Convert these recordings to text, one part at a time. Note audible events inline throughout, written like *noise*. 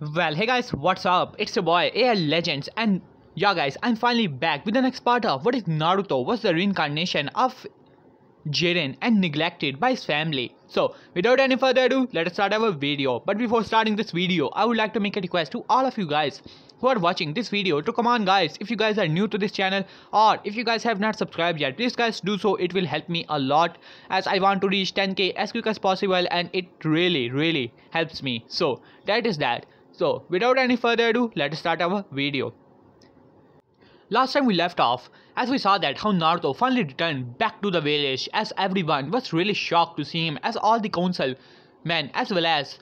Well, hey guys, what's up? It's your boy AR Legends, and yeah, guys, I'm finally back with the next part of what is Naruto was the reincarnation of Jiren and neglected by his family. So, without any further ado, let us start our video. But before starting this video, I would like to make a request to all of you guys who are watching this video to come on guys if you guys are new to this channel or if you guys have not subscribed yet please guys do so it will help me a lot as I want to reach 10k as quick as possible and it really really helps me so that is that so without any further ado let's start our video. Last time we left off, as we saw that how Naruto finally returned back to the village as everyone was really shocked to see him as all the council men as well as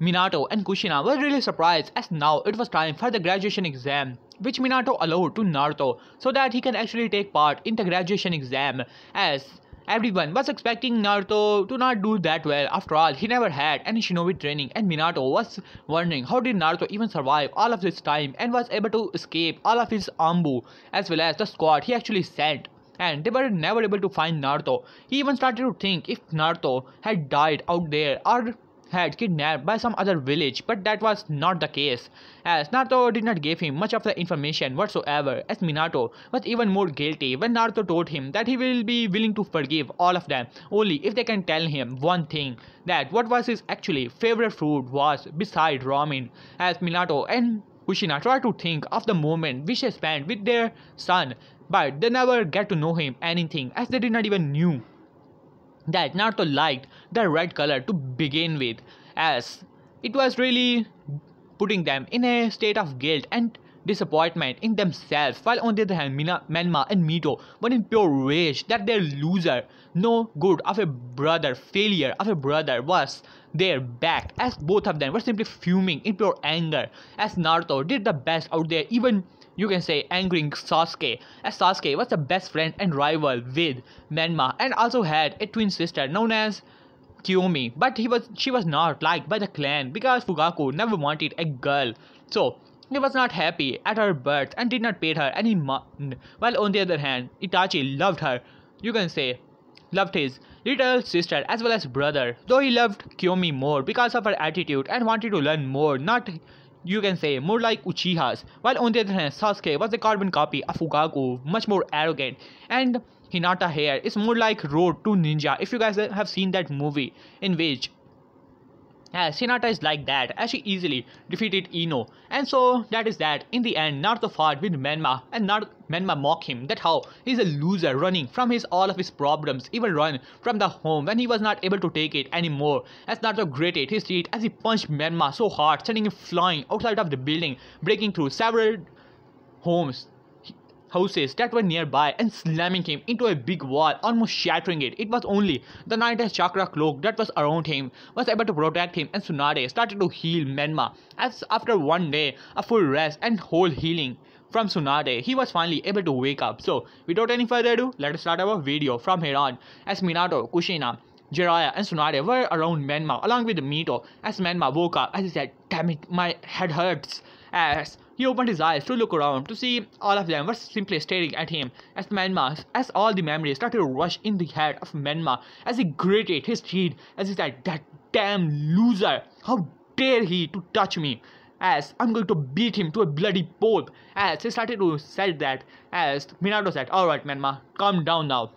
Minato and Kushina were really surprised as now it was time for the graduation exam which Minato allowed to Naruto so that he can actually take part in the graduation exam as Everyone was expecting Naruto to not do that well. After all, he never had any shinobi training and Minato was wondering how did Naruto even survive all of this time and was able to escape all of his Anbu as well as the squad he actually sent and they were never able to find Naruto. He even started to think if Naruto had died out there or had kidnapped by some other village but that was not the case. As Naruto did not give him much of the information whatsoever as Minato was even more guilty when Naruto told him that he will be willing to forgive all of them only if they can tell him one thing that what was his actually favorite food was beside ramen. As Minato and Kushina tried to think of the moment which they spent with their son but they never get to know him anything as they did not even knew that Naruto liked the red color to begin with as it was really putting them in a state of guilt and disappointment in themselves. While on the other hand Mina, Menma and Mito were in pure rage that their loser no good of a brother failure of a brother was their back as both of them were simply fuming in pure anger as Naruto did the best out there even you can say angering Sasuke, as Sasuke was the best friend and rival with Menma and also had a twin sister known as Kiyomi, but he was she was not liked by the clan because Fugaku never wanted a girl. So he was not happy at her birth and did not pay her any mind. While on the other hand, Itachi loved her. You can say loved his little sister as well as brother, though he loved Kiyomi more because of her attitude and wanted to learn more, not you can say more like Uchihas, while on the other hand Sasuke was a carbon copy of Fugaku, much more arrogant, and Hinata hair. is more like Road to Ninja. If you guys have seen that movie in which as Hinata is like that. As she easily defeated Ino. And so that is that. In the end Naruto fought with Menma. And Naruto, Menma mock him that how he's a loser running from his all of his problems even run from the home when he was not able to take it anymore. As Naruto gritted his teeth as he punched Menma so hard sending him flying outside of the building breaking through several homes houses that were nearby and slamming him into a big wall, almost shattering it. It was only the Nine-Tails chakra cloak that was around him was able to protect him and Tsunade started to heal Menma. As after one day, a full rest and whole healing from Tsunade, he was finally able to wake up. So, without any further ado, let us start our video from here on as Minato, Kushina, Jiraiya and Tsunade were around Menma along with Mito as Menma woke up as he said, damn it, my head hurts as he opened his eyes to look around to see all of them were simply staring at him as Menma, as all the memories started to rush in the head of Menma as he gritted his teeth as he said, That damn loser! How dare he to touch me! As I'm going to beat him to a bloody pulp. As he started to say that, as Minato said, Alright Menma, calm down now.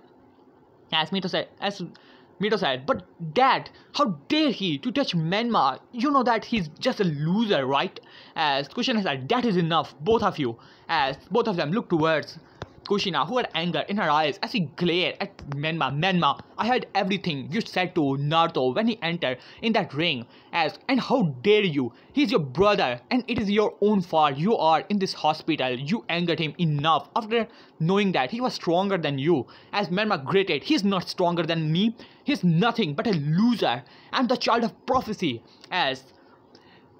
As Mito said, as Mito said, but dad, how dare he to touch Menma? You know that he's just a loser, right? As Kushina said, that is enough, both of you. As both of them looked towards Kushina, who had anger in her eyes as he glared at Menma. Menma, I heard everything you said to Naruto when he entered in that ring. As and how dare you? He's your brother, and it is your own fault. You are in this hospital. You angered him enough after knowing that he was stronger than you. As Menma gritted, he's not stronger than me. He's nothing but a loser. I'm the child of prophecy. As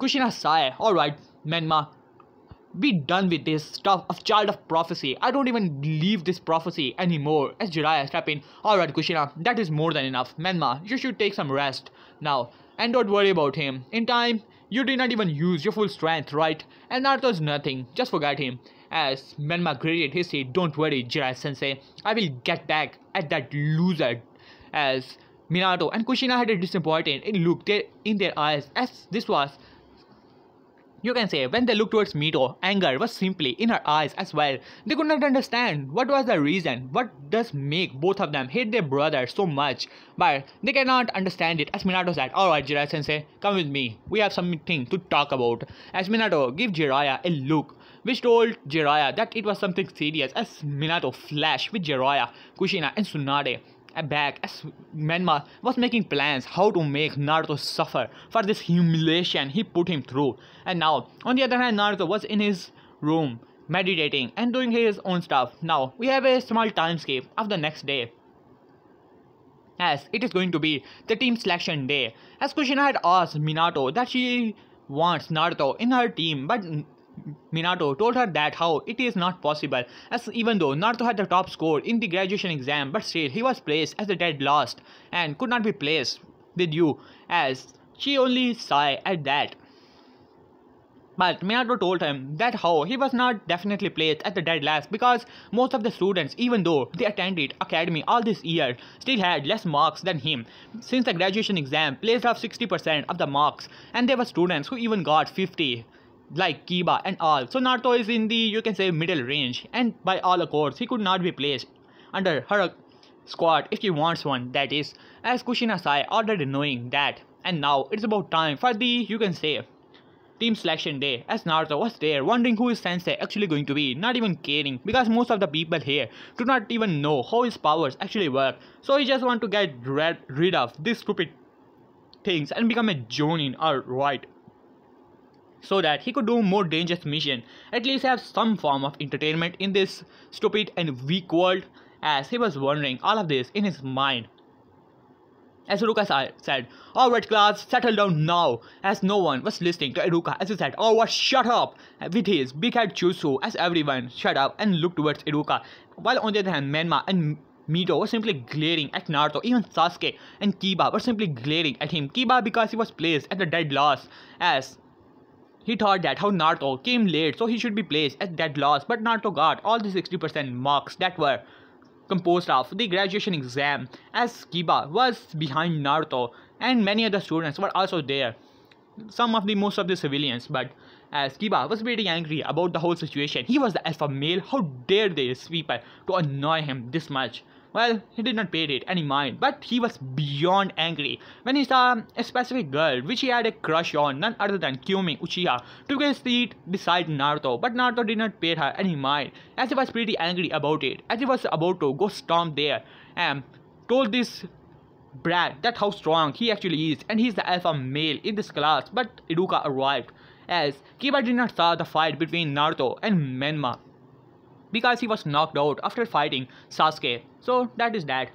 Kushina sighed, alright, Menma, be done with this stuff of child of prophecy. I don't even believe this prophecy anymore. As Jiraiya step in, alright Kushina, that is more than enough. Menma, you should take some rest now. And don't worry about him. In time, you did not even use your full strength, right? And Naruto's nothing. Just forget him. As Menma gritted his teeth, don't worry, Jiraiya sensei. I will get back at that loser. As Minato and Kushina had a disappointed look in their eyes as this was you can say when they looked towards Mito, anger was simply in her eyes as well. They could not understand what was the reason, what does make both of them hate their brother so much. But they cannot understand it as Minato said, Alright Jiraiya sensei, come with me. We have something to talk about. As Minato gave Jiraiya a look which told Jiraiya that it was something serious as Minato flashed with Jiraiya, Kushina and Tsunade back as Menma was making plans how to make Naruto suffer for this humiliation he put him through. And now, on the other hand, Naruto was in his room meditating and doing his own stuff. Now, we have a small time skip of the next day. As it is going to be the team selection day. As Kushina had asked Minato that she wants Naruto in her team, but Minato told her that how it is not possible as even though Naruto had the top score in the graduation exam but still he was placed as the dead last and could not be placed with you as she only sighed at that. But Minato told him that how he was not definitely placed at the dead last because most of the students, even though they attended academy all this year, still had less marks than him. Since the graduation exam placed off 60% of the marks and there were students who even got 50 like Kiba and all. So Naruto is in the you can say middle range. And by all accords he could not be placed under her squad if he wants one. That is as Kushina Sai already knowing that. And now it's about time for the you can say team selection day. As Naruto was there wondering who is sensei actually going to be. Not even caring because most of the people here do not even know how his powers actually work. So he just want to get rid, rid of these stupid things and become a Jonin alright so that he could do more dangerous mission, at least have some form of entertainment in this stupid and weak world, as he was wondering all of this in his mind. As Iruka said, Alright class, settle down now, as no one was listening to Iruka as he said, Alright shut up, with his big head jutsu as everyone shut up and looked towards Iruka, while on the other hand Menma and Mito was simply glaring at Naruto, even Sasuke and Kiba were simply glaring at him, Kiba because he was placed at the dead last, as he thought that how Naruto came late so he should be placed at that loss but Naruto got all the 60% marks that were composed of the graduation exam as Kiba was behind Naruto and many other students were also there. Some of the most of the civilians but as Kiba was pretty angry about the whole situation. He was the alpha male. How dare these people uh, to annoy him this much? Well, he did not pay it any mind, but he was beyond angry. When he saw a specific girl which he had a crush on, none other than Kiyomi Uchiha, took a seat beside Naruto, but Naruto did not pay her any mind, as he was pretty angry about it, as he was about to go storm there, and told this brat that how strong he actually is, and he's the alpha male in this class, but Iruka arrived, as Kiba did not saw the fight between Naruto and Menma because he was knocked out after fighting Sasuke. So that is that.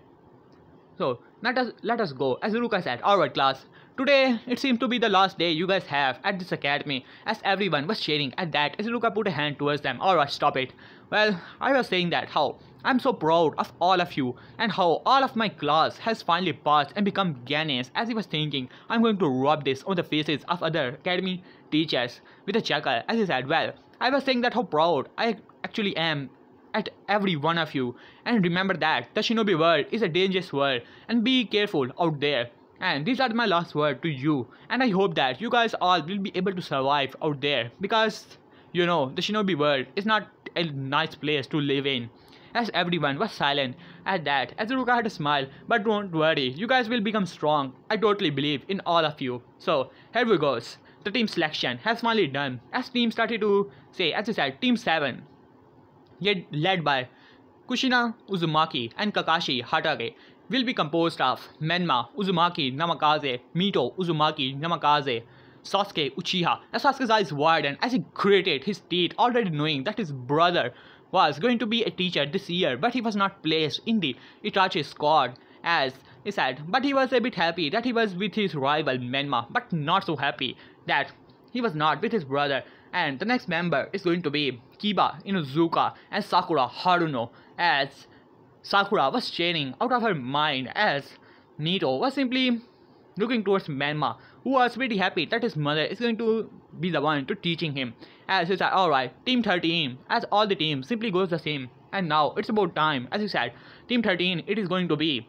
So let us let us go. As Iruka said, alright class. Today it seems to be the last day you guys have at this academy as everyone was cheering at that as Iruka put a hand towards them. Alright stop it. Well I was saying that how I'm so proud of all of you and how all of my class has finally passed and become Genins as he was thinking I'm going to rub this on the faces of other academy teachers with a chuckle as he said well I was saying that how proud I actually am at every one of you. And remember that the shinobi world is a dangerous world and be careful out there. And these are my last words to you. And I hope that you guys all will be able to survive out there because you know the shinobi world is not a nice place to live in. As everyone was silent at that as Ruka had a smile. But don't worry you guys will become strong. I totally believe in all of you. So here we goes the team selection has finally done. As team started to say as I said team 7 yet led by Kushina Uzumaki and Kakashi Hatake will be composed of Menma Uzumaki Namikaze, Mito Uzumaki Namikaze, Sasuke Uchiha. As Sasuke's eyes widened as he gritted his teeth, already knowing that his brother was going to be a teacher this year, but he was not placed in the Itachi squad as he said. But he was a bit happy that he was with his rival Menma, but not so happy that he was not with his brother and the next member is going to be Kiba Inuzuka and Sakura Haruno as Sakura was chaining out of her mind as Mito was simply looking towards Menma who was pretty happy that his mother is going to be the one to teaching him. As he said alright team 13 as all the teams simply goes the same. And now it's about time as he said team 13 it is going to be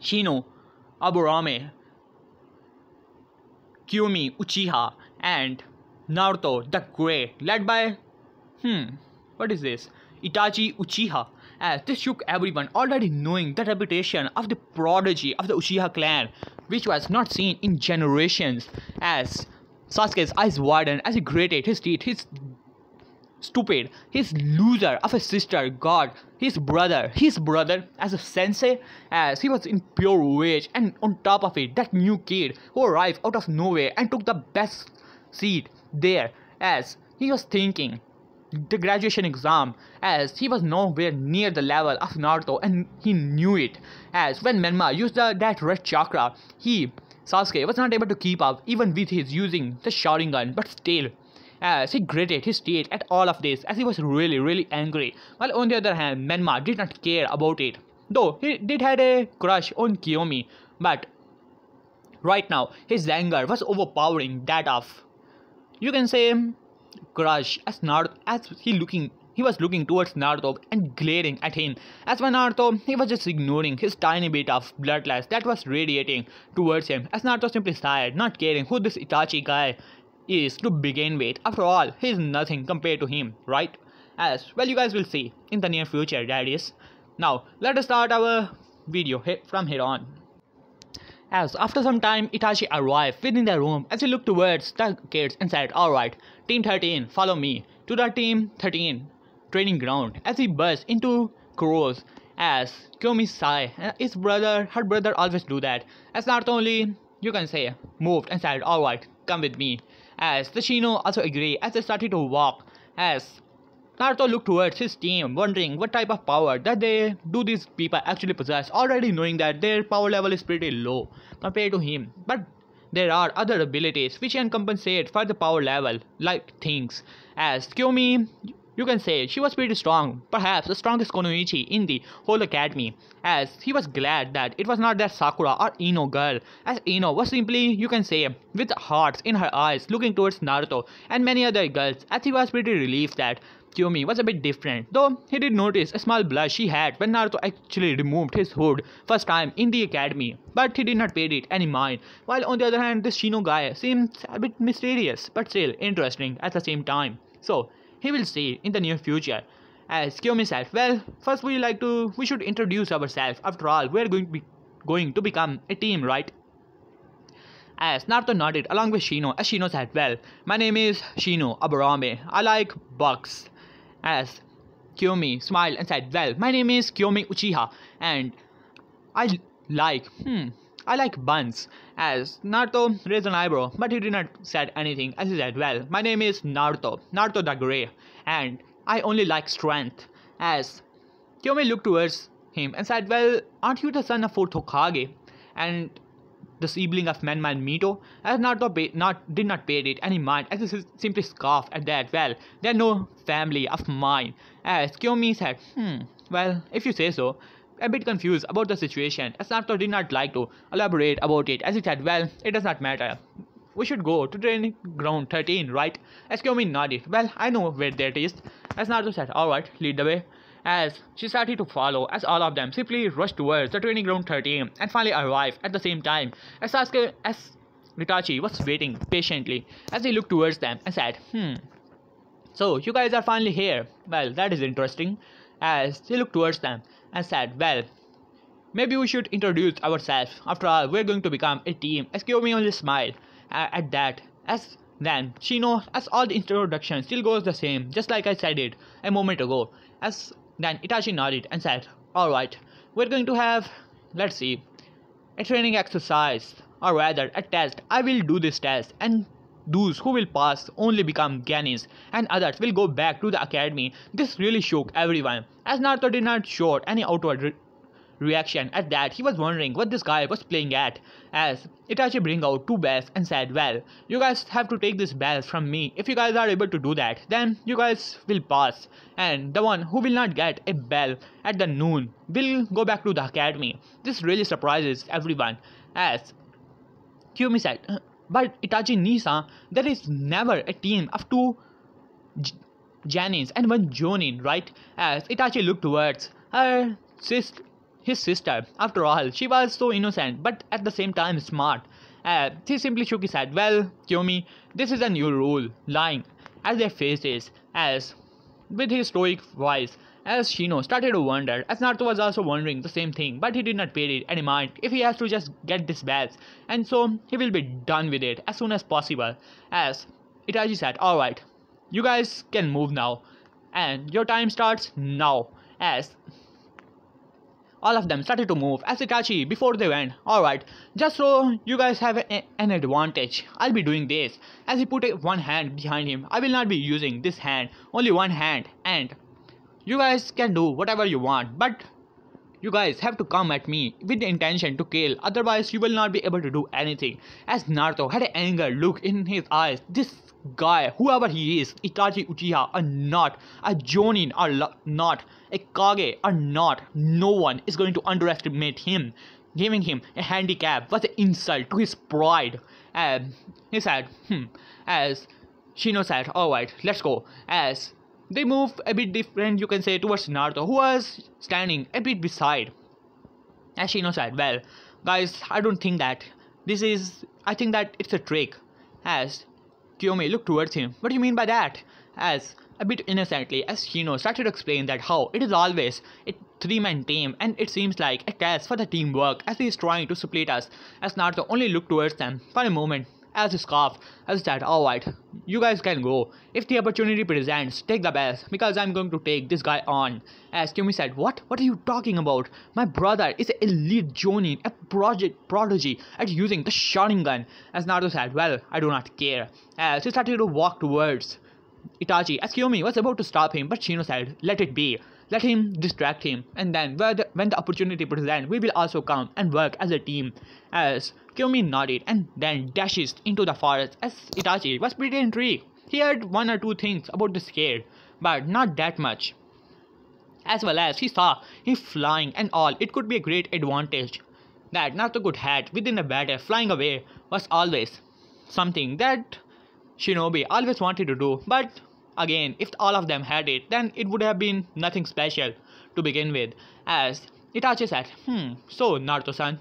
Shino Aburame Kiyomi Uchiha and Naruto the Great, led by, hmm, what is this? Itachi Uchiha. As this shook everyone, already knowing the reputation of the prodigy of the Uchiha clan, which was not seen in generations. As Sasuke's eyes widened as he grated his teeth, his stupid, his loser of a sister, God, his brother, his brother as a sensei, as he was in pure rage, and on top of it, that new kid who arrived out of nowhere and took the best seat there, as he was thinking the graduation exam as he was nowhere near the level of Naruto and he knew it. As when Menma used the, that red chakra he Sasuke was not able to keep up even with his using the Sharingan but still as he gritted his teeth at all of this as he was really really angry. While on the other hand Menma did not care about it though he did had a crush on Kiyomi but right now his anger was overpowering that of you can say crush as Naruto as he looking he was looking towards Naruto and glaring at him. As for Naruto, he was just ignoring his tiny bit of bloodlust that was radiating towards him. As Naruto simply sighed, not caring who this Itachi guy is to begin with. After all, he is nothing compared to him, right? As well, you guys will see in the near future, that is. Now, let us start our video from here on. As after some time, Itachi arrived within the room as he looked towards the kids and said, Alright, Team 13, follow me to the Team 13 training ground as he burst into crows as Kiyomi sighed. His brother, her brother always do that. As not only, you can say, moved and said, Alright, come with me. As the Shino also agreed as they started to walk. As Naruto looked towards his team, wondering what type of power that they do these people actually possess, already knowing that their power level is pretty low compared to him. But there are other abilities which can compensate for the power level, like things. As Kiyomi, you can say she was pretty strong, perhaps the strongest Kunoichi in the whole academy, as he was glad that it was not that Sakura or Ino girl, as Ino was simply, you can say, with hearts in her eyes looking towards Naruto and many other girls, as he was pretty relieved that Kiyomi was a bit different, though he did notice a small blush she had when Naruto actually removed his hood first time in the academy, but he did not pay it any mind, while on the other hand this Shino guy seems a bit mysterious, but still interesting at the same time. So, he will see in the near future. As Kiyomi said, well, first we like to, we should introduce ourselves, after all, we are going to be, going to become a team, right? As Naruto nodded along with Shino, as Shino said, well, my name is Shino Aburame, I like bugs as Kiyomi smiled and said, Well, my name is Kiyomi Uchiha and I like, hmm, I like buns. As Naruto raised an eyebrow, but he did not said anything as he said, Well, my name is Naruto, Naruto the Grey, and I only like strength. As Kiyomi looked towards him and said, Well, aren't you the son of fourth Hokage? And the sibling of Menman Mito, as pay, not, did not pay it any mind as he simply scoffed at that. Well, they're no family of mine. As Kiyomi said, hmm, well, if you say so, a bit confused about the situation as Naruto did not like to elaborate about it as he said, well, it does not matter. We should go to training ground 13, right? As Kiyomi nodded, well, I know where that is. As Naruto said, alright, lead the way as she started to follow as all of them simply rushed towards the training ground 13 and finally arrived at the same time as Sasuke as Itachi was waiting patiently as he looked towards them and said, hmm, so you guys are finally here. Well, that is interesting. As he looked towards them and said, well, maybe we should introduce ourselves. After all, we're going to become a team. As Kiyomi only smiled uh, at that. As then, Shino, as all the introduction still goes the same, just like I said it a moment ago. As then Itachi nodded and said, Alright, we're going to have, let's see, a training exercise, or rather a test. I will do this test and those who will pass only become Genins and others will go back to the academy. This really shook everyone as Naruto did not show any outward reaction at that he was wondering what this guy was playing at as Itachi bring out two bells and said well you guys have to take this bell from me. If you guys are able to do that then you guys will pass. And the one who will not get a bell at the noon will go back to the academy. This really surprises everyone. As Kiyomi said uh, but Itachi Nii-san there is never a team of two Genins and one Jonin right? As Itachi looked towards her sister his sister. After all, she was so innocent but at the same time smart. Uh, he simply shook his head. Well, Kiyomi, this is a new rule, lying as their faces as with his stoic voice as Shino started to wonder, as Naruto was also wondering the same thing, but he did not pay it any mind if he has to just get this badge, and so he will be done with it as soon as possible. As Itachi said, Alright, you guys can move now, and your time starts now. As all of them started to move as Itachi before they went. Alright, just so you guys have a, an advantage, I'll be doing this. As he put a, one hand behind him, I will not be using this hand, only one hand, and you guys can do whatever you want, but you guys have to come at me with the intention to kill, otherwise you will not be able to do anything. As Naruto had an anger look in his eyes, this guy, whoever he is, Itachi Uchiha or not, a Jonin or not, a Kage or not, no one is going to underestimate him. Giving him a handicap was an insult to his pride. And he said, hmm, as Shino said, alright, let's go. As they move a bit different, you can say, towards Naruto, who was standing a bit beside. As Shino said, well, guys, I don't think that this is, I think that it's a trick. As Kiyomi looked towards him, what do you mean by that? As a bit innocently, as Shino started to explain that how it is always a three-man team and it seems like a test for the teamwork as he is trying to split us. As Naruto only looked towards them. For a moment as a scarf as that alright you guys can go. If the opportunity presents take the best because i'm going to take this guy on. As Kiyomi said what? What are you talking about? My brother is an elite jonin a project prodigy at using the sharingan as naruto said well i do not care. As he started to walk towards itachi as Kiyomi was about to stop him but shino said let it be let him distract him, and then the, when the opportunity presents, we will also come and work as a team. As Kiyomi nodded and then dashes into the forest as Itachi was pretty intrigued. He heard one or two things about the scare, but not that much. As well as he saw him flying and all, it could be a great advantage. That could have within a battle flying away was always something that Shinobi always wanted to do, but Again, if all of them had it, then it would have been nothing special to begin with. As Itachi said, hmm, so Naruto-san,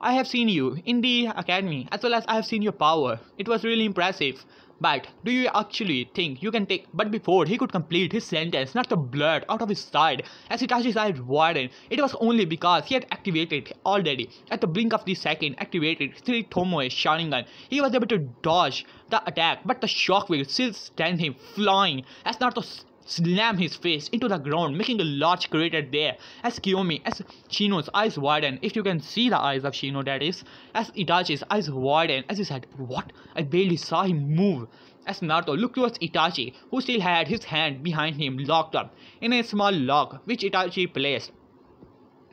I have seen you in the academy as well as I have seen your power. It was really impressive. But do you actually think you can take but before he could complete his sentence, not the blood out of his side as Itachi's eyes widened. It was only because he had activated already at the blink of the second activated Three Tomoe's Sharingan. He was able to dodge the attack, but the shockwave still sent him flying as Naruto slam his face into the ground, making a large crater there. As Kiyomi, as Shino's eyes widen, if you can see the eyes of Shino, that is, as Itachi's eyes widen, as he said, What? I barely saw him move. As Naruto looked towards Itachi, who still had his hand behind him locked up in a small lock which Itachi placed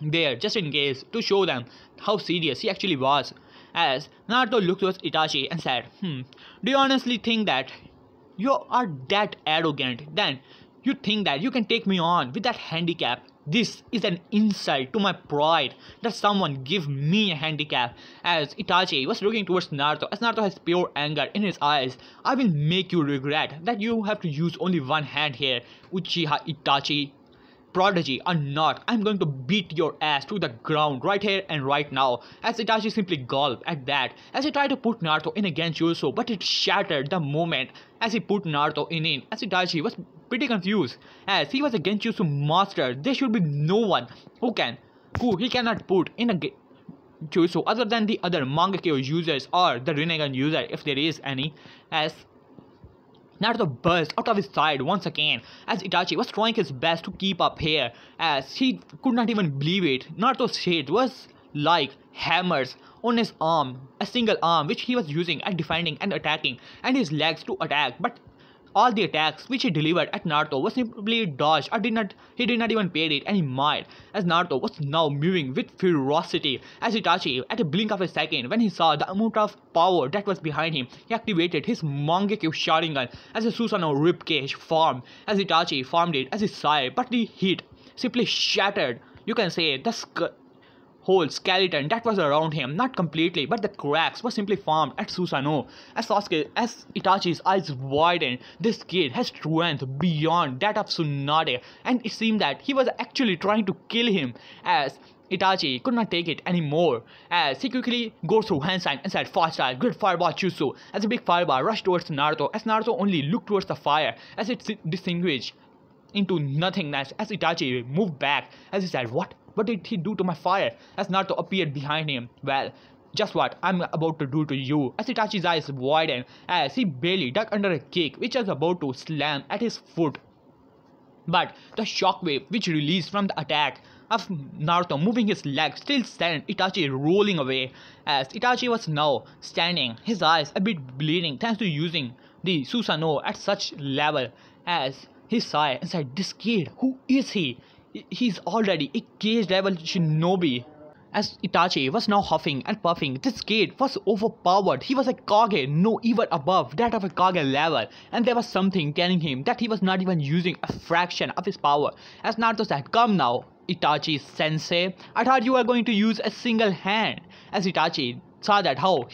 there just in case to show them how serious he actually was. As Naruto looked towards Itachi and said, Hmm, do you honestly think that you are that arrogant? Then you think that you can take me on with that handicap? This is an insult to my pride that someone give me a handicap. As Itachi was looking towards Naruto, as Naruto has pure anger in his eyes, I will make you regret that you have to use only one hand here. Uchiha Itachi prodigy or not, I'm going to beat your ass to the ground right here and right now. As Itachi simply gulped at that, as he tried to put Naruto in against Yuso, but it shattered the moment as he put Naruto in. As Itachi was pretty confused, as he was a Genjutsu master, there should be no one who can, who he cannot put in a Jutsu other than the other Mangekyo users or the Rinnegan user if there is any, as Naruto burst out of his side once again as Itachi was trying his best to keep up here as he could not even believe it. Naruto's shade was like hammers on his arm, a single arm which he was using at defending and attacking and his legs to attack. But all the attacks which he delivered at Naruto was simply dodged. Or did not he did not even pay it any mind as Naruto was now moving with ferocity as Itachi at a blink of a second when he saw the amount of power that was behind him he activated his Mangekyo Sharingan as a Susanoo ribcage form as Itachi formed it as his side but the hit simply shattered you can say the whole skeleton that was around him, not completely, but the cracks were simply formed at Susanoo. As Sasuke, as Itachi's eyes widened, this kid has strength beyond that of Tsunade, and it seemed that he was actually trying to kill him as Itachi could not take it anymore as he quickly goes through hand sign and said fire style, great fireball jutsu as a big fireball rushed towards Naruto as Naruto only looked towards the fire as it distinguished into nothingness as Itachi moved back as he said what? What did he do to my fire? As Naruto appeared behind him. Well, just what I'm about to do to you. As Itachi's eyes widened as he barely ducked under a kick which was about to slam at his foot. But the shockwave which released from the attack of Naruto moving his leg still sent Itachi rolling away as Itachi was now standing, his eyes a bit bleeding thanks to using the Susanoo at such level as he sighed and said, This kid, who is he? He's already a Kage level shinobi. As Itachi was now huffing and puffing, this kid was overpowered. He was a Kage, no even above that of a Kage level. And there was something telling him that he was not even using a fraction of his power. As Naruto said, come now, Itachi sensei. I thought you were going to use a single hand. As Itachi saw that how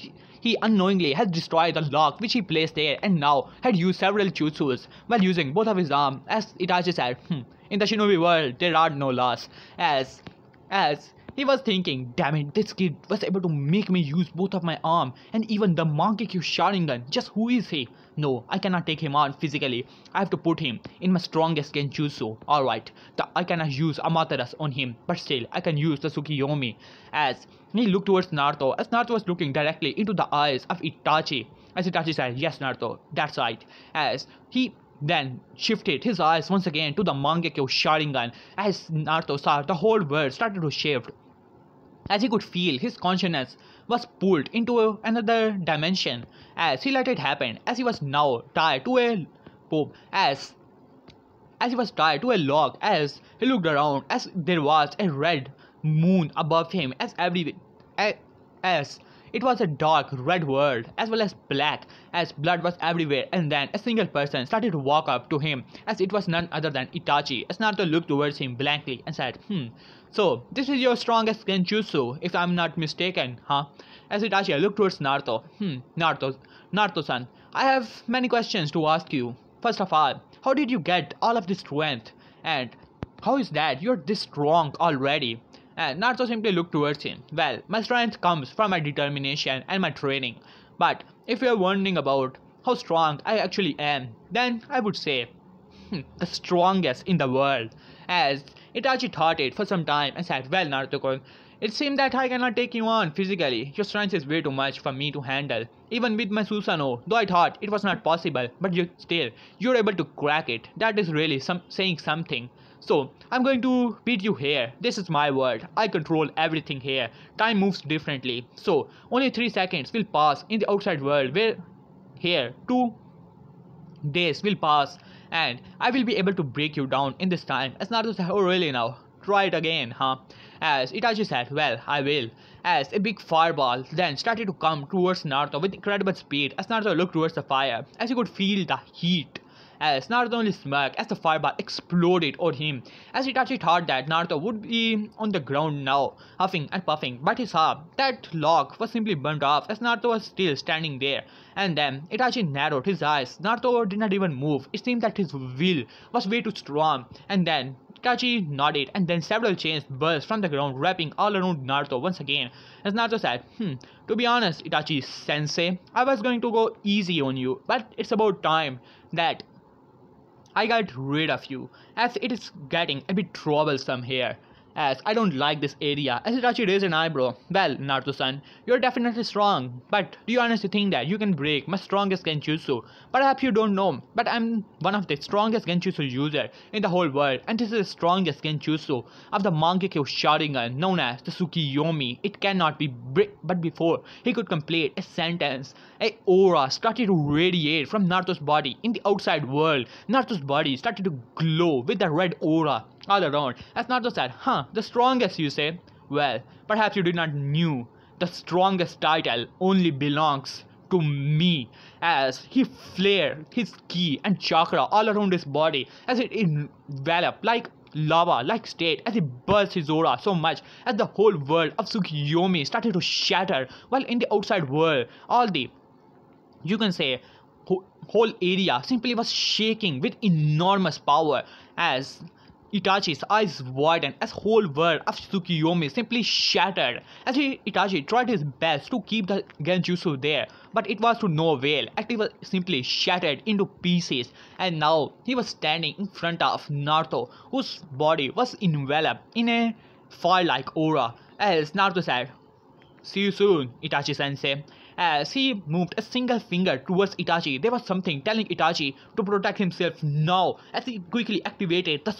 he unknowingly had destroyed the lock which he placed there and now had used several jutsus while using both of his arms. As Itachi said, hmm, in the shinobi world there are no laws. As, as he was thinking, damn it, this kid was able to make me use both of my arm and even the monkey Mangekyo Sharingan. Just who is he? No, I cannot take him on physically. I have to put him in my strongest genjutsu. Alright, I cannot use Amaterasu on him, but still, I can use the Tsukiyomi. As he looked towards Naruto, as Naruto was looking directly into the eyes of Itachi. As Itachi said, yes Naruto, that's right. As he then shifted his eyes once again to the Mangekyo Sharingan. As Naruto saw the whole world started to shift. As he could feel his consciousness was pulled into another dimension. As he let it happen as he was now tied to a poop as as he was tied to a log as he looked around as there was a red moon above him as every as it was a dark red world as well as black as blood was everywhere. And then a single person started to walk up to him as it was none other than Itachi. As Naruto looked towards him blankly and said hmm so this is your strongest genjutsu if I'm not mistaken huh? As Itachi looked towards Naruto hmm Naruto Naruto-san I have many questions to ask you. First of all how did you get all of this strength? And how is that? You're this strong already and Naruto simply looked towards him. Well, my strength comes from my determination and my training. But if you're wondering about how strong I actually am, then I would say hmm, the strongest in the world. As Itachi thought it for some time and said, Well, Naruto, it seems that I cannot take you on physically. Your strength is way too much for me to handle. Even with my Susanoo, though I thought it was not possible, but you still, you're able to crack it. That is really some saying something. So, I'm going to beat you here. This is my world. I control everything here. Time moves differently. So, only 3 seconds will pass in the outside world where here 2 days will pass and I will be able to break you down in this time. As Naruto said, oh really now? Try it again, huh? As Itachi said, well, I will. As a big fireball then started to come towards Naruto with incredible speed as Naruto looked towards the fire as he could feel the heat as Naruto only smirked as the fireball exploded on him. As Itachi thought that Naruto would be on the ground now, huffing and puffing, but he saw that log was simply burnt off as Naruto was still standing there. And then Itachi narrowed his eyes. Naruto did not even move. It seemed that his will was way too strong. And then Itachi nodded and then several chains burst from the ground wrapping all around Naruto once again. As Naruto said, hmm, to be honest Itachi sensei, I was going to go easy on you, but it's about time that I got rid of you, as it is getting a bit troublesome here as I don't like this area. As Itachi raised an eyebrow. Well, Naruto-san, you're definitely strong, but do you honestly think that you can break my strongest genjutsu? Perhaps you don't know, but I'm one of the strongest genjutsu user in the whole world, and this is the strongest genjutsu of the Mangekyo Sharingan, known as the Tsukiyomi. It cannot be break, but before he could complete a sentence, a aura started to radiate from Naruto's body in the outside world. Naruto's body started to glow with the red aura all around. That's not Naruto said, huh, the strongest you say? Well, perhaps you did not knew. The strongest title only belongs to me as he flared his ki and chakra all around his body as it enveloped like lava-like state as he burst his aura so much as the whole world of Tsukiyomi started to shatter while in the outside world all the you can say whole area simply was shaking with enormous power as Itachi's eyes widened as whole world of Tsukiyomi simply shattered. As he, Itachi tried his best to keep the Genjutsu there but it was to no avail. As it was simply shattered into pieces. And now he was standing in front of Naruto whose body was enveloped in a fire-like aura. As Naruto said See you soon, Itachi-sensei. As he moved a single finger towards Itachi, there was something telling Itachi to protect himself now as he quickly activated the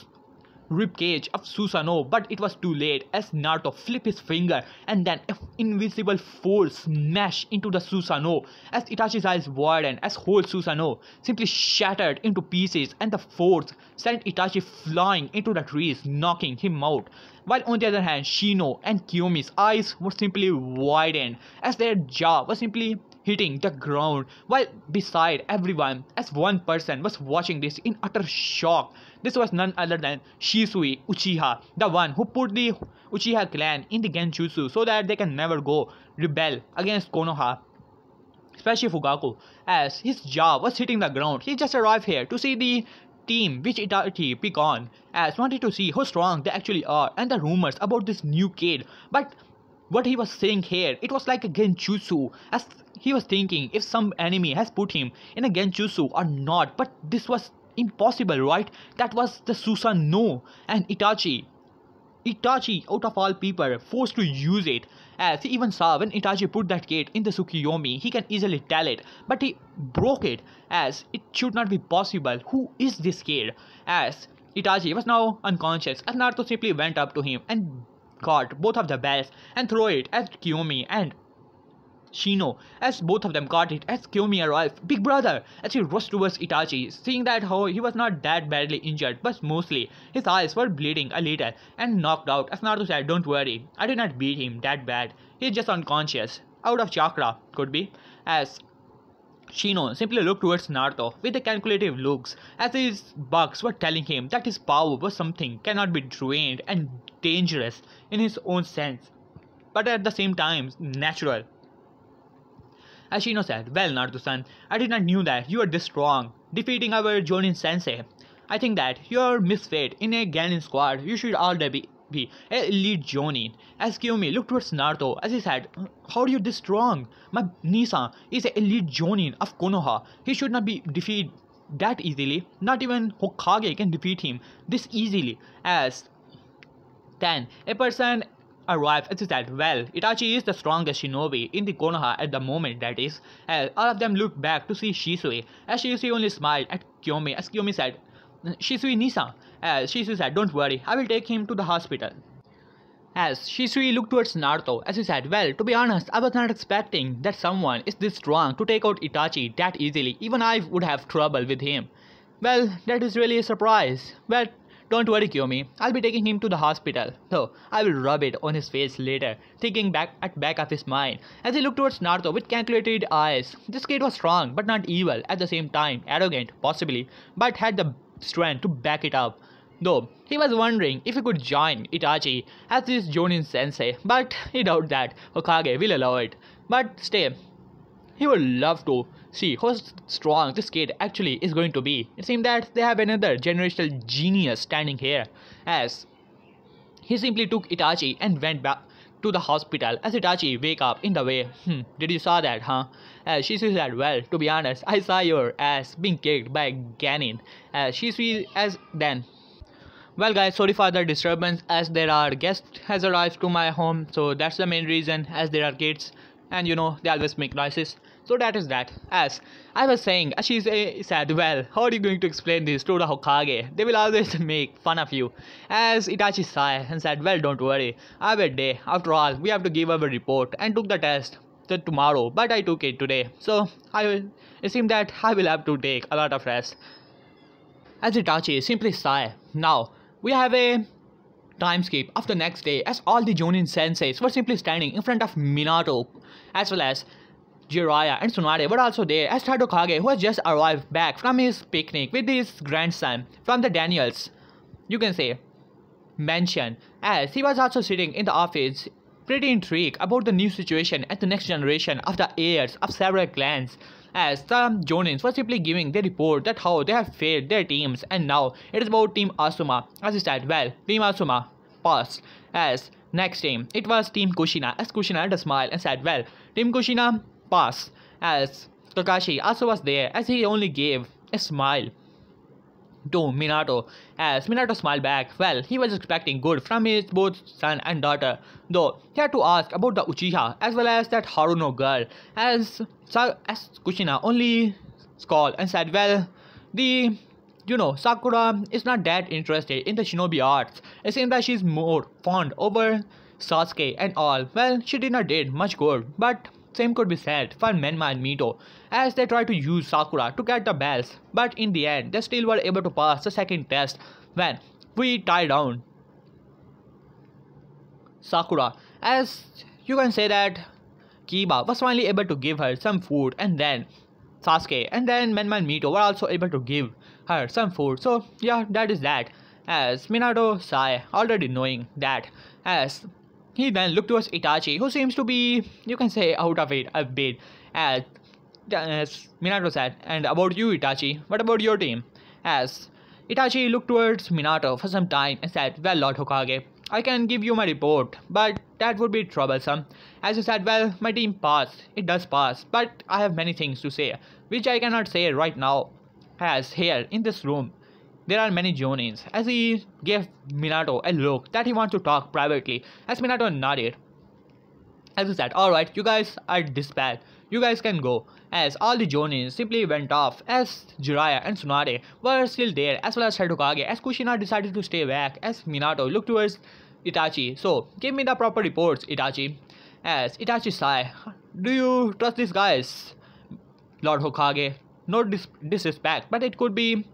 ribcage of Susanoo, but it was too late as Naruto flipped his finger and then an invisible force smashed into the Susanoo as Itachi's eyes widened as whole Susanoo simply shattered into pieces and the force sent Itachi flying into the trees, knocking him out. While on the other hand, Shino and Kiyomi's eyes were simply widened as their jaw was simply hitting the ground while beside everyone as one person was watching this in utter shock. This was none other than Shisui Uchiha, the one who put the Uchiha clan in the Genjutsu so that they can never go rebel against Konoha. Especially Fugaku, as his jaw was hitting the ground. He just arrived here to see the team which Itachi pick on as wanted to see how strong they actually are and the rumors about this new kid but what he was saying here it was like a genjutsu. As he was thinking if some enemy has put him in a genjutsu or not but this was impossible right? That was the Susanoo and Itachi Itachi out of all people forced to use it. As he even saw when Itachi put that gate in the Tsukiyomi he can easily tell it but he broke it. As it should not be possible. Who is this kid? As Itachi was now unconscious as Naruto simply went up to him and caught both of the bells and threw it at Kiyomi and Shino as both of them caught it as Kiyomi arrived. Big brother! As he rushed towards Itachi, seeing that how he was not that badly injured, but mostly his eyes were bleeding a little and knocked out. As Naruto said, Don't worry, I did not beat him that bad. He's just unconscious. Out of chakra, could be. As Shino simply looked towards Naruto with the calculative looks as his bugs were telling him that his power was something cannot be drained and dangerous in his own sense, but at the same time natural. As Shino said, Well, Naruto-san, I did not knew that you are this strong, defeating our Jonin sensei. I think that you're misfit in a Genin squad. You should already be a elite Jonin. As Kiyomi looked towards Naruto as he said, How are you this strong? My Nii-san is a elite Jonin of Konoha. He should not be defeated that easily. Not even Hokage can defeat him this easily. As then a person arrived and said, well, Itachi is the strongest shinobi in the Konoha at the moment that is. As all of them looked back to see Shisui, as Shisui only smiled at Kiyomi as Kiyomi said, Shisui Nii-san. As Shisui said, don't worry, I will take him to the hospital. As Shisui looked towards Naruto as he said, well, to be honest, I was not expecting that someone is this strong to take out Itachi that easily, even I would have trouble with him. Well, that is really a surprise. Well, don't worry, Kiyomi. I'll be taking him to the hospital. Though I will rub it on his face later, thinking back at back of his mind. As he looked towards Naruto with calculated eyes, this kid was strong but not evil at the same time, arrogant, possibly, but had the strength to back it up. Though he was wondering if he could join Itachi as his Jonin sensei, but he doubted that Hokage will allow it. But stay, he would love to see how strong this kid actually is going to be. It seems that they have another generational genius standing here as he simply took Itachi and went back to the hospital as Itachi wake up in the way. Hmm, did you saw that, huh? As she said, well, to be honest, I saw your ass being kicked by Genin. As she sees as then. Well guys, sorry for the disturbance as there are guests has arrived to my home so that's the main reason as there are kids and you know they always make noises so that is that. As I was saying, she said, Well, how are you going to explain this to the Hokage? They will always *laughs* make fun of you. As Itachi sighed and said, Well, don't worry. I have a day. After all, we have to give our report and took the test tomorrow, but I took it today. So I will, it seems that I will have to take a lot of rest. As Itachi simply sighed. Now, we have a timescape of the next day as all the Jonin senseis were simply standing in front of Minato as well as Jiraiya and Tsunade were also there as Tadokage who has just arrived back from his picnic with his grandson from the Daniels. You can say mansion as he was also sitting in the office pretty intrigued about the new situation and the next generation of the heirs of several clans as the Jonins were simply giving their report that how they have failed their teams and now it is about Team Asuma. As he said, well, Team Asuma passed. As next team, it was Team Kushina as Kushina had a smile and said, well, Team Kushina passed. As Kakashi also was there as he only gave a smile to Minato. As Minato smiled back, well, he was expecting good from his both son and daughter, though he had to ask about the Uchiha as well as that Haruno girl, as, as Kushina only scowled and said, well, the you know, Sakura is not that interested in the shinobi arts. It seems that she's more fond over Sasuke and all. Well, she did not did much good, but same could be said for Menma and Mito, as they tried to use Sakura to get the bells, but in the end, they still were able to pass the second test when we tied down Sakura, as you can say that Kiba was finally able to give her some food and then Sasuke and then Menma and Mito were also able to give her some food. So yeah, that is that. As Minato Sai already knowing that, as he then looked towards Itachi, who seems to be, you can say, out of it a bit. As, as Minato said, and about you, Itachi, what about your team? As Itachi looked towards Minato for some time and said, Well, Lord Hokage, I can give you my report, but that would be troublesome. As you said, well, my team passed. It does pass, but I have many things to say, which I cannot say right now. As here in this room, there are many Jonins, as he gave Minato a look that he wants to talk privately, as Minato nodded. As he said, alright, you guys are dispatched, you guys can go, as all the Jonins simply went off, as Jiraiya and Tsunade were still there, as well as Hokage, as Kushina decided to stay back, as Minato looked towards Itachi. So, give me the proper reports, Itachi. As Itachi sighed, do you trust these guys? Lord Hokage, no dis disrespect, but it could be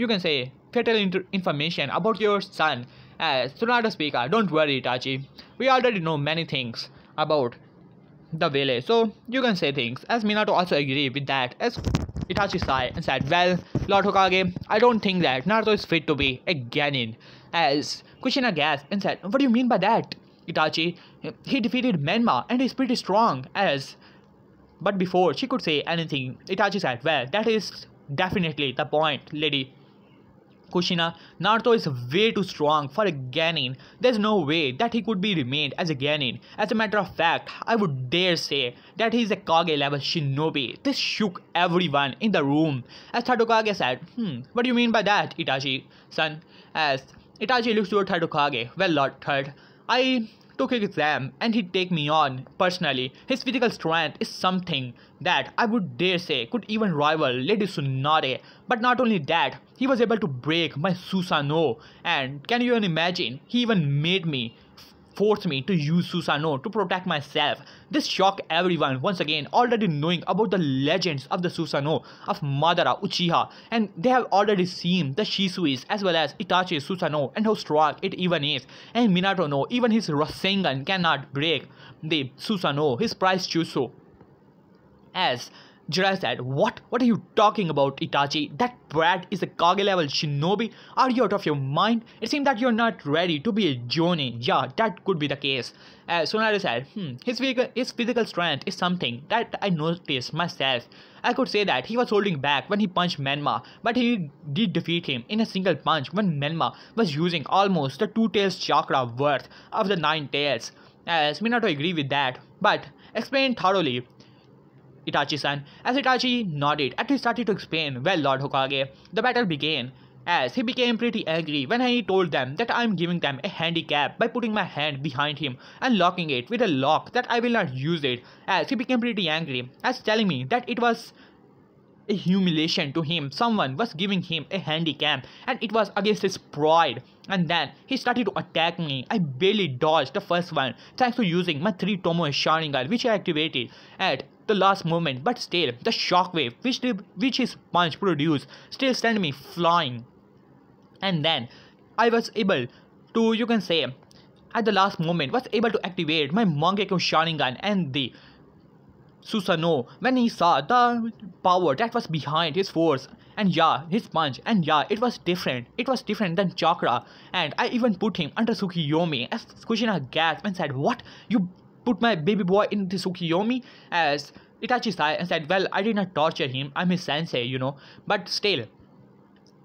you can say fatal information about your son as Tsunade speaker. Don't worry, Itachi. We already know many things about the village, so you can say things. As Minato also agreed with that, as Itachi sighed and said, Well, Lord Hokage, I don't think that Naruto is fit to be a Genin. As Kushina gasped and said, What do you mean by that? Itachi, he defeated Menma and is pretty strong as but before she could say anything, Itachi said, Well, that is definitely the point, lady. Kushina, Naruto is way too strong for a Genin. There's no way that he could be remained as a Genin. As a matter of fact, I would dare say that he's a Kage level shinobi. This shook everyone in the room. As Tadokage said, hmm, what do you mean by that, Itachi? Son, as Itachi looks toward Tadokage, well Lord Third, I took his exam and he'd take me on personally. His physical strength is something that I would dare say could even rival Lady Tsunade. But not only that, he was able to break my Susanoo and can you even imagine, he even made me forced me to use Susanoo to protect myself. This shocked everyone once again already knowing about the legends of the Susanoo of Madara Uchiha and they have already seen the Shisui's as well as Itachi's Susanoo and how strong it even is and Minato know even his Rasengan cannot break the Susanoo, his prize Chuso. As Jiraiya said, What? What are you talking about, Itachi? That brat is a Kage level shinobi? Are you out of your mind? It seems that you're not ready to be a Jonin. Yeah, that could be the case. As Tsunade said, hmm, his physical, his physical strength is something that I noticed myself. I could say that he was holding back when he punched Menma, but he did defeat him in a single punch when Menma was using almost the two tails chakra worth of the nine tails. As Minato agreed with that, but explained thoroughly Itachi-san. As Itachi nodded and he started to explain, well Lord Hokage, the battle began as he became pretty angry when I told them that I am giving them a handicap by putting my hand behind him and locking it with a lock that I will not use it as he became pretty angry as telling me that it was a humiliation to him. Someone was giving him a handicap and it was against his pride. And then he started to attack me. I barely dodged the first one thanks to using my 3 Tomoe Sharingan which I activated at the last moment, but still, the shockwave which, which his punch produced still sent me flying. And then, I was able to, you can say, at the last moment, was able to activate my Mangekyo Sharingan and the Susanoo when he saw the power that was behind his force and yeah, his punch and yeah, it was different. It was different than Chakra and I even put him under Tsukiyomi as Kushina gasped and said, What? You put my baby boy into Tsukiyomi? As Itachi sighed and said, Well, I did not torture him. I'm his sensei, you know. But still,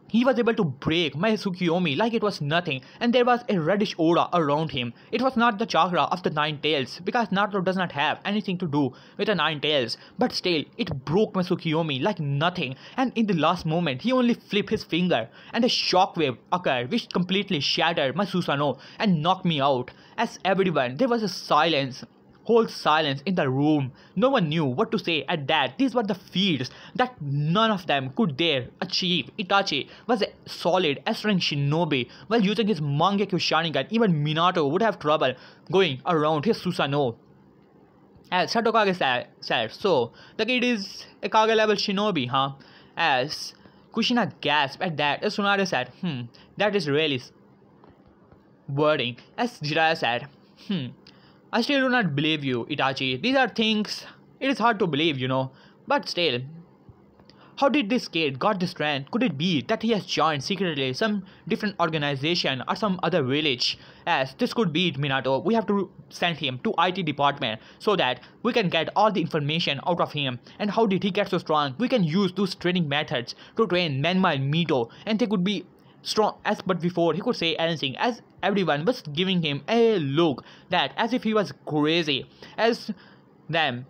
he was able to break my Tsukiyomi like it was nothing and there was a reddish aura around him. It was not the chakra of the Nine Tails because Naruto does not have anything to do with the Nine Tails but still it broke my Tsukiyomi like nothing and in the last moment he only flipped his finger and a shockwave occurred which completely shattered my Susanoo and knocked me out. As everyone there was a silence whole silence in the room. No one knew what to say at that. These were the feats that none of them could dare achieve. Itachi was a solid S-rank shinobi while using his Mangekyo Sharingan. Even Minato would have trouble going around his Susanoo. As Satokage said, said, so the kid is a Kage level shinobi, huh? As Kushina gasped at that, as Tsunade said, hmm, that is really wording. As Jiraiya said, hmm, I still do not believe you, Itachi. These are things it is hard to believe, you know. But still, how did this kid got this strength? Could it be that he has joined secretly some different organization or some other village? As this could be Minato, we have to send him to IT department so that we can get all the information out of him. And how did he get so strong? We can use those training methods to train Menma and Mito and they could be strong as but before he could say anything as everyone was giving him a look that as if he was crazy as them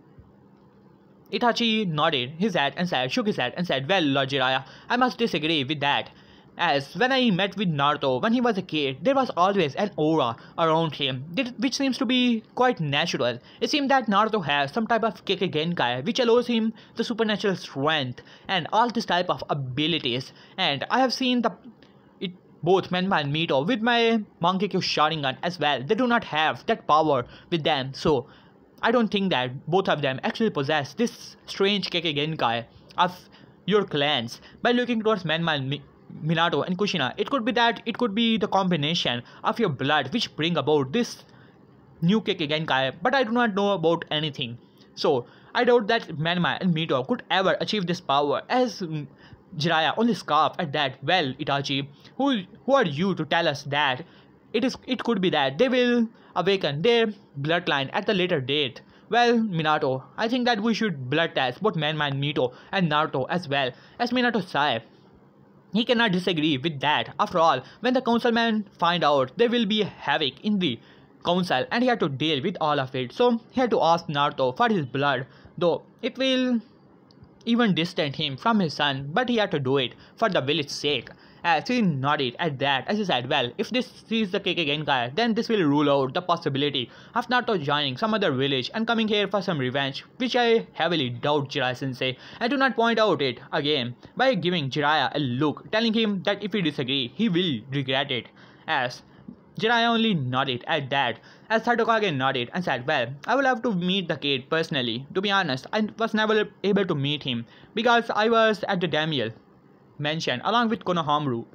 Itachi nodded his head and said, shook his head and said, Well, Lord Jiraiya, I must disagree with that. As when I met with Naruto when he was a kid, there was always an aura around him, which seems to be quite natural. It seems that Naruto has some type of Kekkei which allows him the supernatural strength and all this type of abilities. And I have seen the both Menma and Mito with my Mangekyo Sharingan as well. They do not have that power with them. So I don't think that both of them actually possess this strange Kekkei Genkai of your clans. By looking towards Menma and Mi Minato and Kushina, it could be that it could be the combination of your blood which bring about this new Kekkei Genkai, but I do not know about anything. So I doubt that Menma and Mito could ever achieve this power as Jiraiya only scoffed at that. Well, Itachi, who who are you to tell us that? It is it could be that they will awaken their bloodline at a later date. Well, Minato, I think that we should blood test both Menma and Mito and Naruto as well as Minato said. He cannot disagree with that. After all, when the councilmen find out, there will be havoc in the council and he had to deal with all of it. So he had to ask Naruto for his blood, though it will even distant him from his son, but he had to do it for the village's sake. As he nodded at that, as he said, well, if this is the Kekkei then this will rule out the possibility of Naruto joining some other village and coming here for some revenge, which I heavily doubt Jiraiya sensei, and do not point out it again by giving Jiraiya a look, telling him that if he disagrees, he will regret it. As Jiraiya only nodded at that, as Satokage nodded and said, Well, I will have to meet the kid personally. To be honest, I was never able to meet him because I was at the Daimyo mansion along with Konohamaru.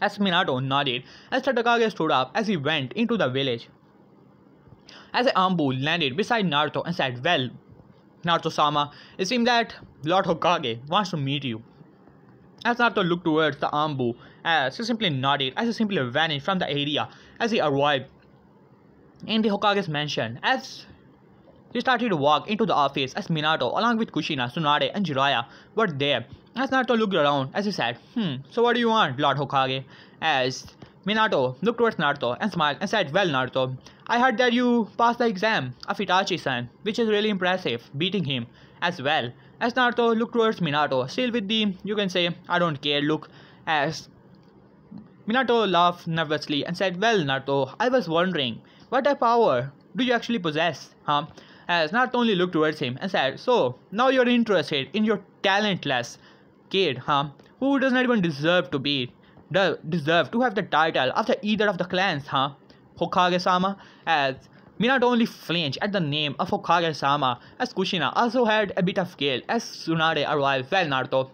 As Minato nodded, as Satokage stood up as he went into the village. As Anbu landed beside Naruto and said, Well, Naruto-sama, it seems that Lord Hokage wants to meet you. As Naruto looked towards the Anbu, as he simply nodded as he simply vanished from the area as he arrived in the Hokage's mansion. As he started to walk into the office as Minato along with Kushina, Tsunade and Jiraiya were there. As Naruto looked around as he said, Hmm, so what do you want, Lord Hokage? As Minato looked towards Naruto and smiled and said, Well, Naruto, I heard that you passed the exam of Itachi-san, which is really impressive, beating him as well. As Naruto looked towards Minato, still with the, you can say, I don't care look, as Minato laughed nervously and said, Well, Naruto, I was wondering, what type power do you actually possess, huh? As Naruto only looked towards him and said, So, now you're interested in your talentless kid, huh? Who does not even deserve to be, deserve to have the title of the either of the clans, huh? Hokage-sama, as Minato only flinched at the name of Hokage-sama, as Kushina also had a bit of guilt as Tsunade arrived. Well, Naruto,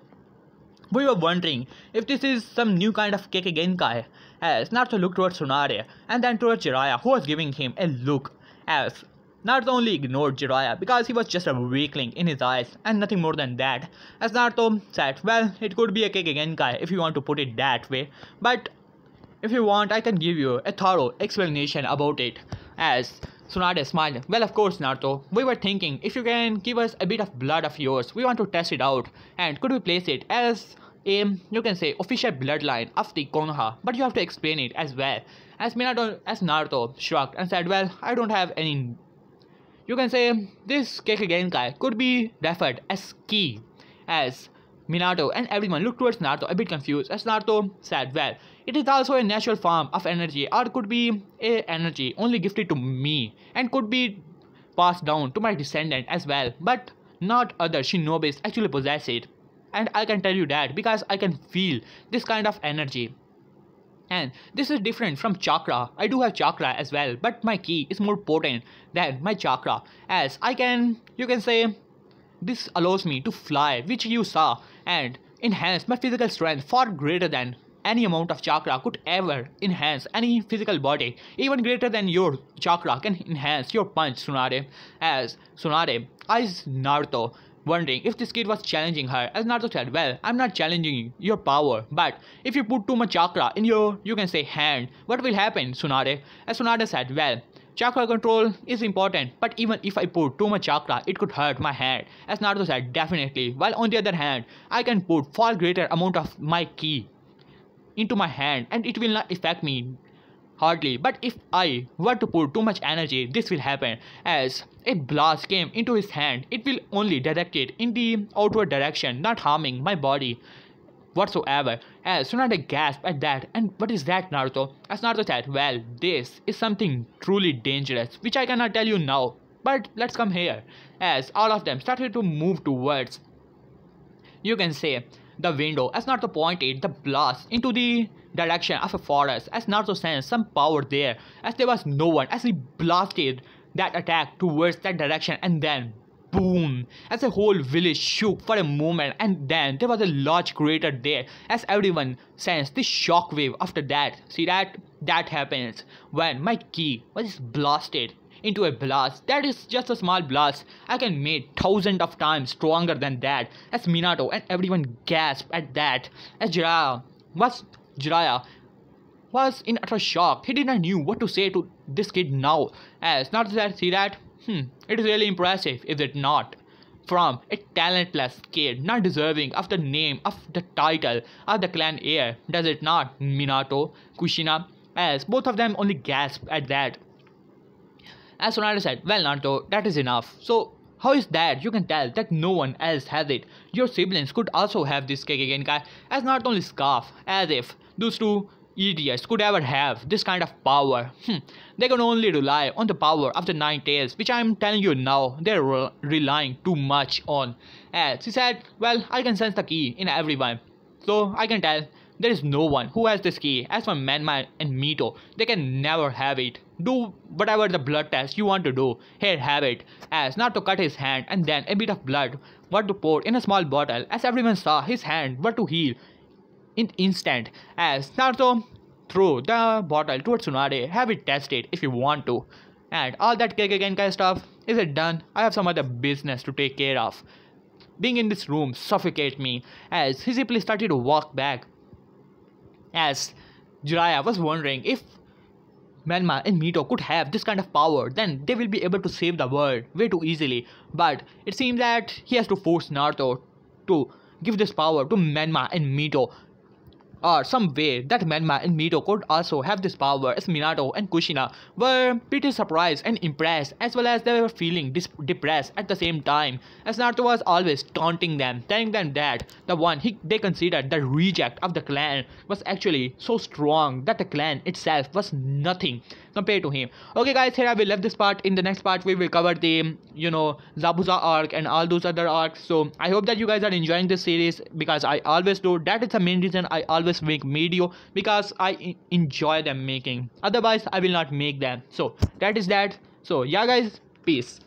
we were wondering if this is some new kind of Kekkei Genkai, as Naruto looked towards Tsunade and then towards Jiraiya who was giving him a look as Naruto only ignored Jiraiya because he was just a weakling in his eyes and nothing more than that. As Naruto said, well, it could be a Kekkei Genkai if you want to put it that way, but if you want, I can give you a thorough explanation about it. As Tsunade smiled, well of course Naruto, we were thinking if you can give us a bit of blood of yours, we want to test it out. And could we place it as a, you can say, official bloodline of the Konoha, but you have to explain it as well. As Minato, as Naruto shrugged and said, well, I don't have any you can say this Kekkei Genkai could be referred as Ki, as Minato and everyone looked towards Naruto a bit confused as Naruto said, well, it is also a natural form of energy or could be a energy only gifted to me and could be passed down to my descendant as well, but not other shinobis actually possess it. And I can tell you that because I can feel this kind of energy. And this is different from chakra. I do have chakra as well but my ki is more potent than my chakra. As i can you can say this allows me to fly which you saw and enhance my physical strength far greater than any amount of chakra could ever enhance any physical body even greater than your chakra can enhance your punch Tsunade as Tsunade eyes Naruto wondering if this kid was challenging her. As Naruto said, well, I'm not challenging your power, but if you put too much chakra in your, you can say, hand, what will happen, Tsunade? As Tsunade said, well, chakra control is important, but even if I put too much chakra, it could hurt my hand. As Naruto said, definitely. While on the other hand, I can put far greater amount of my ki into my hand and it will not affect me Hardly, but if I were to put too much energy, this will happen. As a blast came into his hand, it will only direct it in the outward direction, not harming my body whatsoever. As Tsunade gasped at that, and what is that, Naruto? As Naruto said, well, this is something truly dangerous, which I cannot tell you now. But let's come here. As all of them started to move towards, you can say, the window as Naruto pointed the blast into the direction of a forest as Naruto sensed some power there as there was no one as he blasted that attack towards that direction and then boom. As the whole village shook for a moment and then there was a large crater there. As everyone sensed the shockwave after that see that that happens when my ki was blasted into a blast. That is just a small blast. I can make thousands of times stronger than that. As Minato and everyone gasped at that. As Jiraiya was Jiraiya was in utter shock. He did not knew what to say to this kid now. As not that see that hmm it is really impressive is it not from a talentless kid not deserving of the name of the title of the clan heir does it not Minato Kushina as both of them only gasped at that as Ronaldo said, well Naruto, that is enough. So how is that? You can tell that no one else has it. Your siblings could also have this Kekkei, Genkai as not only Scarf, as if those two idiots could ever have this kind of power. Hmm. They can only rely on the power of the Nine Tails, which I'm telling you now, they're re relying too much on. As he said, well, I can sense the ki in everyone. So I can tell there is no one who has this ki. As for Menma and Mito, they can never have it. Do whatever the blood test you want to do. Here, have it. As not to cut his hand and then a bit of blood were to pour in a small bottle. As everyone saw, his hand were to heal in instant. As Naruto threw the bottle towards Tsunade, have it tested if you want to. And all that Kekkei stuff, is it done? I have some other business to take care of. Being in this room suffocate me as he simply started to walk back as Jiraiya was wondering if Menma and Mito could have this kind of power, then they will be able to save the world way too easily. But it seems that he has to force Naruto to give this power to Menma and Mito or some way that Menma and Mito could also have this power as Minato and Kushina were pretty surprised and impressed as well as they were feeling depressed at the same time as Naruto was always taunting them telling them that the one he, they considered the reject of the clan was actually so strong that the clan itself was nothing compared to him. Okay guys, here I will leave this part. In the next part, we will cover the, you know, Zabuza arc and all those other arcs. So I hope that you guys are enjoying this series because I always do. That is the main reason I always make video because I enjoy them making. Otherwise, I will not make them. So that is that. So yeah guys, peace.